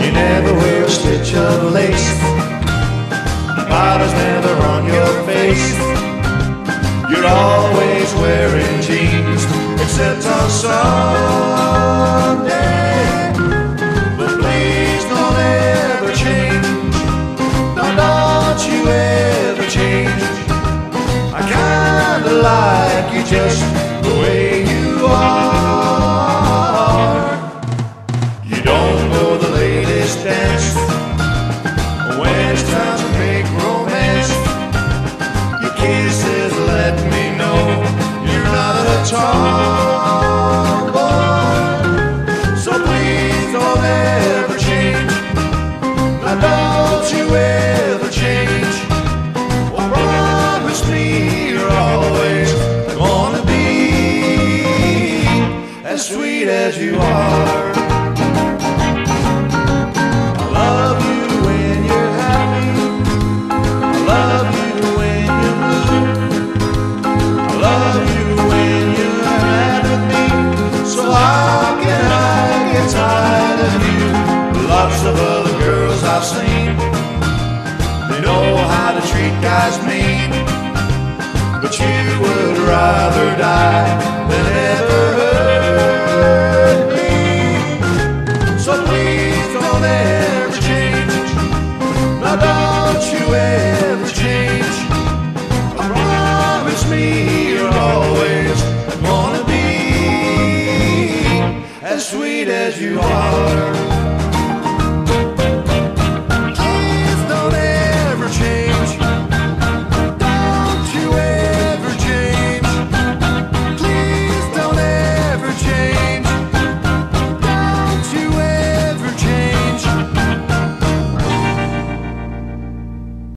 You never wear a stitch of lace. Powder's never on your face. Just the way you are. You don't know the latest dance when it's time to make romance. Your kisses let me know you're not a tomboy. Sweet as you are. I love you when you're happy. I love you when you're blue. I love you when you're mad at me. So how can I get tired of you? Lots of other girls I've seen. They know how to treat guys mean. But you would rather die you are.